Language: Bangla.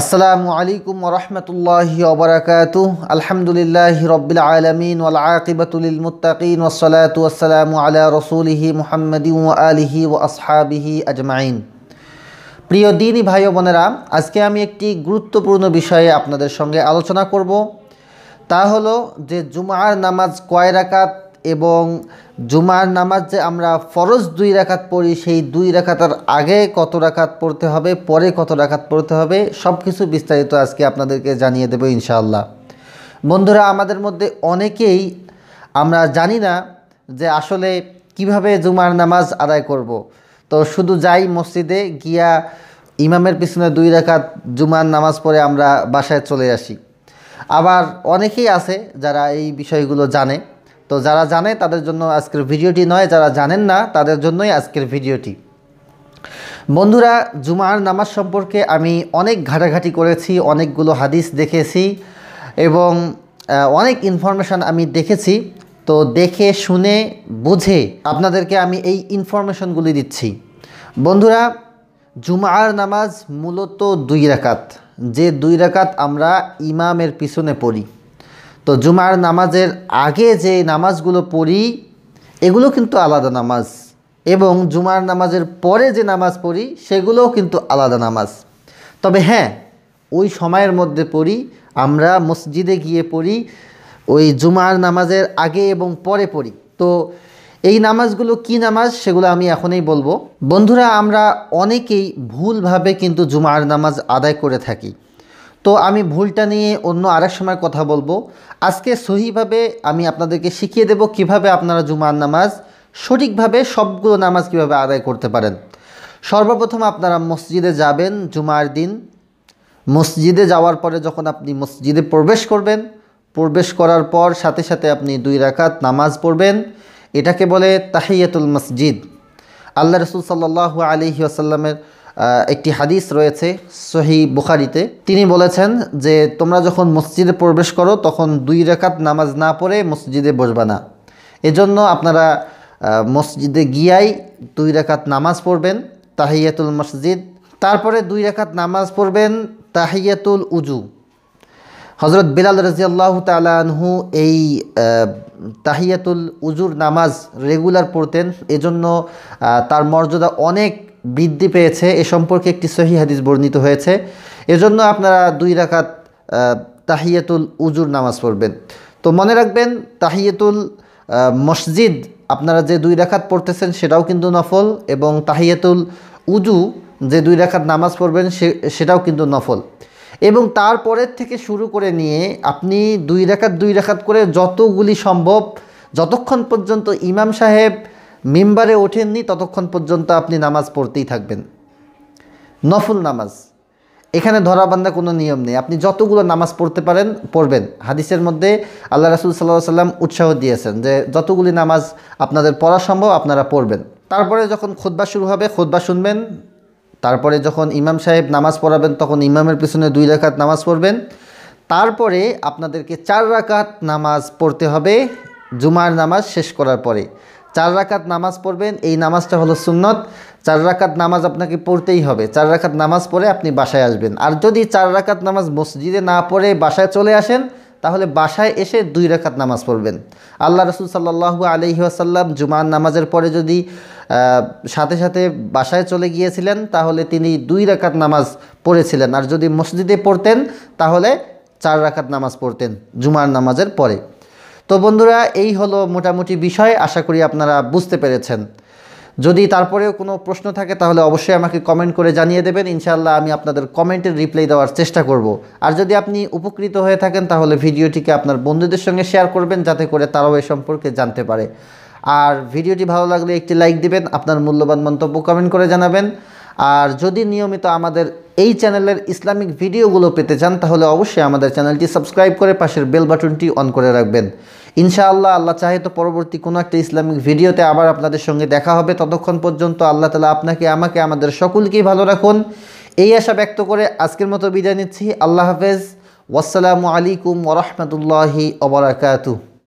আসসালামু আলাইকুম ওরহমতুল্লাহি ওবরাকাতু আলহামদুলিল্লাহ রব্বিল আলমিন ওয়াল আকিবাতুলিল মুত্তাকিন ওয়াসসালাতু ওয়াসসালামু আলা রসুলিহি মুহাম্মদি আলিহি ও আসহাবিহি আজমাইন। প্রিয় দিনী ভাই বোনেরা, আজকে আমি একটি গুরুত্বপূর্ণ বিষয়ে আপনাদের সঙ্গে আলোচনা করব। তা হলো যে জুমার নামাজ কয় রাকাত এবং জুমার নামাজ যে আমরা ফরজ দুই রাকাত পড়ি, সেই দুই রাকাতের আগে কত রাকাত পড়তে হবে, পরে কত রাকাত পড়তে হবে সব কিছু বিস্তারিত আজকে আপনাদেরকে জানিয়ে দেবো ইনশাআল্লাহ। বন্ধুরা, আমাদের মধ্যে অনেকেই আমরা জানি না যে আসলে কীভাবে জুমার নামাজ আদায় করব। তো শুধু যাই মসজিদে গিয়া ইমামের পিছনে দুই রাকাত জুমার নামাজ পড়ে আমরা বাসায় চলে আসি। আবার অনেকেই আছে যারা এই বিষয়গুলো জানে। তো যারা জানে তাদের জন্য আজকের ভিডিওটি নয়, যারা জানেন না তাদের জন্যই আজকের ভিডিওটি। বন্ধুরা, জুমার নামাজ সম্পর্কে আমি অনেক ঘাটাঘাটি করেছি, অনেকগুলো হাদিস দেখেছি এবং অনেক ইনফরমেশান আমি দেখেছি। তো দেখে, শুনে, বুঝে আপনাদেরকে আমি এই ইনফরমেশনগুলি দিচ্ছি। বন্ধুরা, জুমার নামাজ মূলত দুই রাকাত। যে দুই রাকাত আমরা ইমামের পিছনে পড়ি। তো জুমার নামাজের আগে যে নামাজগুলো পড়ি, এগুলো কিন্তু আলাদা নামাজ। এবং জুমার নামাজের পরে যে নামাজ পড়ি, সেগুলোও কিন্তু আলাদা নামাজ। তবে হ্যাঁ ওই সময়ের মধ্যে পড়ি, আমরা মসজিদে গিয়ে পড়ি, ওই জুমার নামাজের আগে এবং পরে পড়ি। তো এই নামাজগুলো কি নামাজ, সেগুলো আমি এখনই বলব। বন্ধুরা, আমরা অনেকেই ভুলভাবে কিন্তু জুমার নামাজ আদায় করে থাকি। তো আমি ভুলটা নিয়ে অন্য আরেক সময় কথা বলব। আজকে সহিভাবে আমি আপনাদেরকে শিখিয়ে দেব কীভাবে আপনারা জুমার নামাজ, সঠিকভাবে সবগুলো নামাজ কীভাবে আদায় করতে পারেন। সর্বপ্রথম আপনারা মসজিদে যাবেন জুমার দিন। মসজিদে যাওয়ার পরে যখন আপনি মসজিদে প্রবেশ করবেন, প্রবেশ করার পর সাথে সাথে আপনি দুই রাকাত নামাজ পড়বেন। এটাকে বলে তাহিয়াতুল মসজিদ। আল্লাহ রসুল সাল্লাহ আলহি আসাল্লামের একটি হাদিস রয়েছে সহি বুখারিতে। তিনি বলেছেন যে, তোমরা যখন মসজিদে প্রবেশ করো, তখন দুই রেখাত নামাজ না পড়ে মসজিদে বসবা না। এজন্য আপনারা মসজিদে গিয়াই দুই রেখাত নামাজ পড়বেন, তাহিয়াতুল মসজিদ। তারপরে দুই রেখাত নামাজ পড়বেন, তাহিয়াতুল উজু। হজরত বিলাল রাজিয়াল্লাহ তালাহু এই তাহিয়াতুল উজুর নামাজ রেগুলার পড়তেন। এজন্য তার মর্যাদা অনেক বৃদ্ধি পেয়েছে। এ সম্পর্কে একটি সহি হাদিস বর্ণিত হয়েছে। এজন্য আপনারা দুই রাকাত তাহিয়াতুল উজুর নামাজ পড়বেন। তো মনে রাখবেন, তাহিয়াতুল মসজিদ, আপনারা যে দুই রাখাত পড়তেছেন সেটাও কিন্তু নফল এবং তাহিয়াতুল উজু, যে দুই রাখাত নামাজ পড়বেন সেটাও কিন্তু নফল। এবং তারপরের থেকে শুরু করে নিয়ে আপনি দুই রাখাত দুই রাখাত করে যতগুলি সম্ভব, যতক্ষণ পর্যন্ত ইমাম সাহেব মেম্বারে ওঠেননি, ততক্ষণ পর্যন্ত আপনি নামাজ পড়তেই থাকবেন। নফল নামাজ। এখানে ধরাবান্ধা কোনো নিয়ম নেই। আপনি যতগুলো নামাজ পড়তে পারেন, পড়বেন। হাদিসের মধ্যে আল্লাহ রাসুল সাল্লাহ সাল্লাম উৎসাহ দিয়েছেন যে, যতগুলি নামাজ আপনাদের পড়া সম্ভব, আপনারা পড়বেন। তারপরে যখন খোদবা শুরু হবে খোদবা শুনবেন। তারপরে যখন ইমাম সাহেব নামাজ পড়াবেন, তখন ইমামের পিছনে দুই রাকাত নামাজ পড়বেন। তারপরে আপনাদেরকে চার রাকাত নামাজ পড়তে হবে। জুমার নামাজ শেষ করার পরে। চার রাকাত নামাজ পড়বেন, এই নামাজটা হলো সুন্নত। চার রাকাত নামাজ আপনাকে পড়তেই হবে। চার রাকাত নামাজ পড়ে আপনি বাসায় আসবেন। আর যদি চার রাকাত নামাজ মসজিদে না পড়ে বাসায় চলে আসেন, তাহলে বাসায় এসে দুই রাকাত নামাজ পড়বেন। আল্লাহ রসুল সাল্লাহু আলহি আসাল্লাম জুমার নামাজের পরে যদি সাথে সাথে বাসায় চলে গিয়েছিলেন, তাহলে তিনি দুই রাকাত নামাজ পড়েছিলেন। আর যদি মসজিদে পড়তেন, তাহলে চার রাকাত নামাজ পড়তেন জুমার নামাজের পরে। তো বন্ধুরা, এই হলো মোটামুটি বিষয়, আশা করি আপনারা বুঝতে পেরেছেন। যদি তারপরেও কোনো প্রশ্ন থাকে, তাহলে অবশ্যই আমাকে কমেন্ট করে জানিয়ে দেবেন। ইনশাআল্লাহ আমি আপনাদের কমেন্টের রিপ্লাই দেওয়ার চেষ্টা করব। আর যদি আপনি উপকৃত হয়ে থাকেন, তাহলে ভিডিওটিকে আপনার বন্ধুদের সঙ্গে শেয়ার করবেন, যাতে করে তারাও এ সম্পর্কে জানতে পারে। আর ভিডিওটি ভালো লাগলে একটি লাইক দিবেন, আপনার মূল্যবান মন্তব্য কমেন্ট করে জানাবেন। আর যদি নিয়মিত আমাদের এই চ্যানেলের ইসলামিক ভিডিওগুলো পেতে চান, তাহলে অবশ্যই আমাদের চ্যানেলটি সাবস্ক্রাইব করে পাশের বেল বাটনটি অন করে রাখবেন। ইনশাআল্লাহ, আল্লাহ চাহে তো পরবর্তী কোনো একটা ইসলামিক ভিডিওতে আবার আপনাদের সঙ্গে দেখা হবে। ততক্ষণ পর্যন্ত আল্লাহ তালা আপনাকে, আমাকে, আমাদের সকলকেই ভালো রাখুন। এই আশা ব্যক্ত করে আজকের মতো বিদায় নিচ্ছি। আল্লাহ হাফেজ। ওয়াসালামু আলাইকুম ওরহমতুল্লাহি ওবরাকাতু